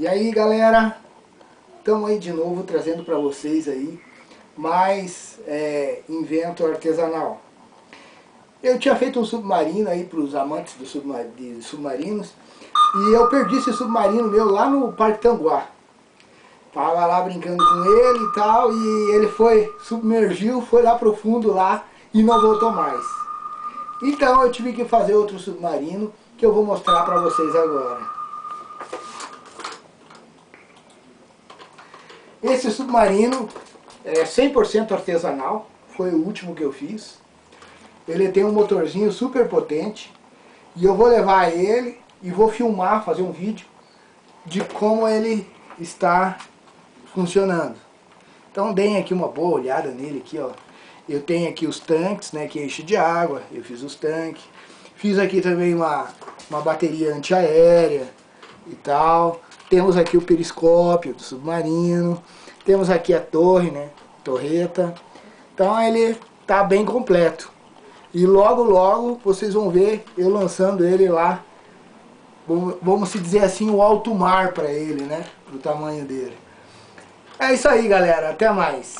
E aí galera, estamos aí de novo trazendo para vocês aí mais é, invento artesanal. Eu tinha feito um submarino aí para os amantes do de submarinos e eu perdi esse submarino meu lá no Parque Tanguá. Tava lá brincando com ele e tal e ele foi, submergiu, foi lá pro fundo lá e não voltou mais. Então eu tive que fazer outro submarino que eu vou mostrar para vocês agora. Esse submarino é 100% artesanal, foi o último que eu fiz. Ele tem um motorzinho super potente e eu vou levar ele e vou filmar, fazer um vídeo de como ele está funcionando. Então deem aqui uma boa olhada nele aqui, ó. Eu tenho aqui os tanques, né, que enche de água, eu fiz os tanques. Fiz aqui também uma, uma bateria antiaérea e tal. Temos aqui o periscópio do submarino. Temos aqui a torre, né? Torreta. Então ele tá bem completo. E logo, logo vocês vão ver eu lançando ele lá. Vamos se dizer assim, o alto mar para ele, né? Pro tamanho dele. É isso aí, galera. Até mais.